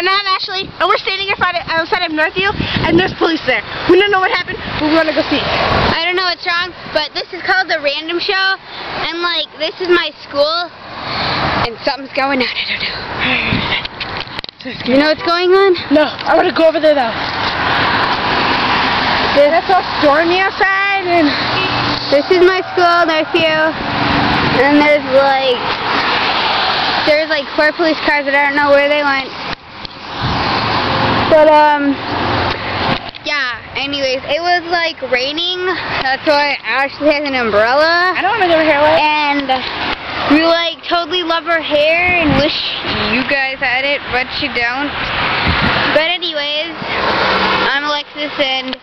and I'm Ashley, and we're standing outside of, outside of Northview, and there's police there. We don't know what happened, but we want to go see. I don't know what's wrong, but this is called the Random Show, and like this is my school, and something's going on. I don't know. You know what's going on? No, I want to go over there though. It's all stormy outside, and This is my school, Northview, and there's like there's like four police cars that I don't know where they went. But um, yeah. Anyways, it was like raining. That's why Ashley has an umbrella. I don't want to go over here. And we like totally love her hair and wish you guys had it, but you don't. But anyways, I'm Alexis and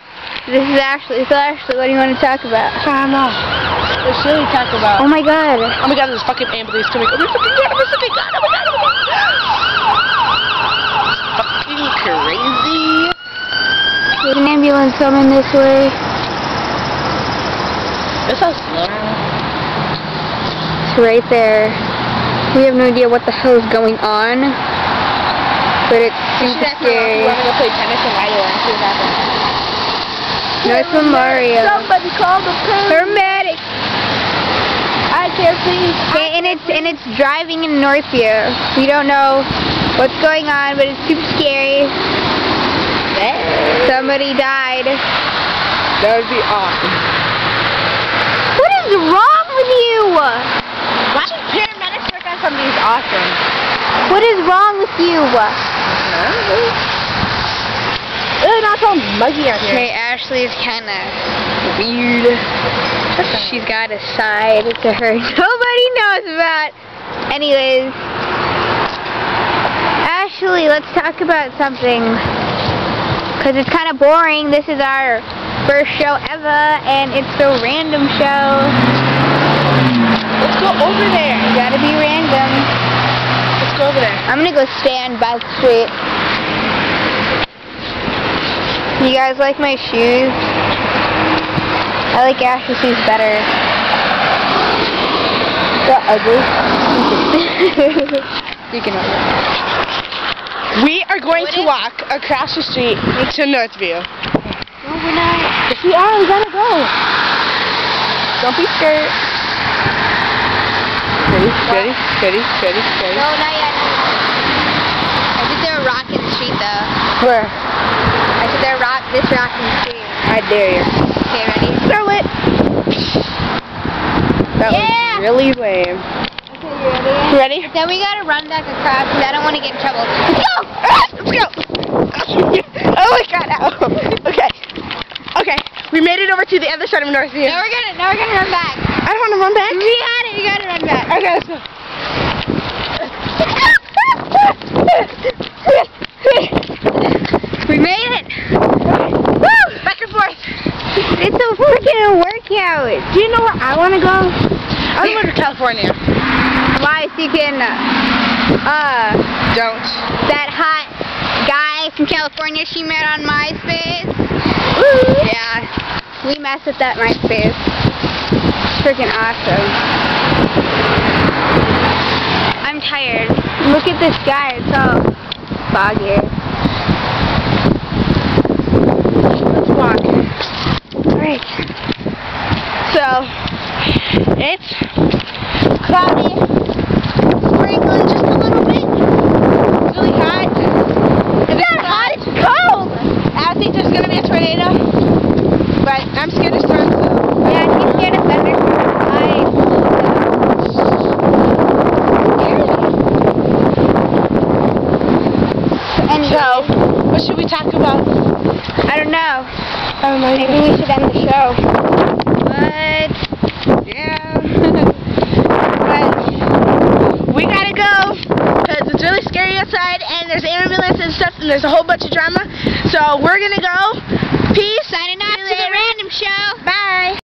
this is Ashley. So Ashley, what do you want to talk about? I don't know. What should we talk about? Oh my god. Oh my god, there's fucking ambulance coming. Oh my fucking god, oh my fucking god, oh my god, oh my god. Fucking crazy. There's an ambulance coming this way. This is slow. It's right there. We have no idea what the hell is going on. But it's super scary. want to play tennis in Mario and see what happens. No, it's from Mario. Somebody call the police. Paramedic. I can't see. Okay, and it's and it's driving in Northview. We don't know what's going on, but it's super scary. Somebody died. That would be awesome. What is wrong with you? Why should paramedics work on something who's awesome? What is wrong with you? It's not so muggy out here. Okay, Ashley's kind of weird. She's got a side to her nobody knows about. Anyways, Ashley, let's talk about something. Because it's kind of boring. This is our first show ever, and it's the random show. Let's go over there. You gotta be random. Let's go over there. I'm gonna go stand by the street. You guys like my shoes? I like Ashley's shoes better. They're ugly. you can We are going What to walk across the street to Northview. No, we're not. Yes, we are. We gotta go. Don't be scared. Ready? Ready? Ready? Ready? Ready? No, not yet. I think they're a rock in the street, though. Where? I said they're rock. This rock in the street. I dare you. Okay, ready? Throw it. That Yeah. was really lame. Ready? Then we gotta run back across because I don't want to get in trouble. Let's go! Let's go. oh my god. Ow. Okay. Okay. We made it over to the other side of Northview. Now we're gonna, now we're gonna run back. I don't want to run back. We got it. You gotta run back. Okay, let's go. We made it. Woo! Back and forth. It's a freaking workout. Do you know where I want to go? I want to California. You can, uh, Don't. that hot guy from California she met on MySpace. Yeah, we messed with that MySpace. Freaking awesome. I'm tired. Look at this guy. It's all foggy. Let's walk. Alright. So, it's cloudy, sprinkling just a little bit. It's really hot. It's not hot, it's cold. I think there's going to be a tornado, but I'm scared of storms. So. Yeah, he's scared of thunder. Anyway, So, what should we talk about? I don't know. I don't know. Maybe we should end the show. But Yeah. but we gotta go because it's really scary outside and there's ambulance and stuff and there's a whole bunch of drama. So we're gonna go. Peace. signing off to the random show. Bye.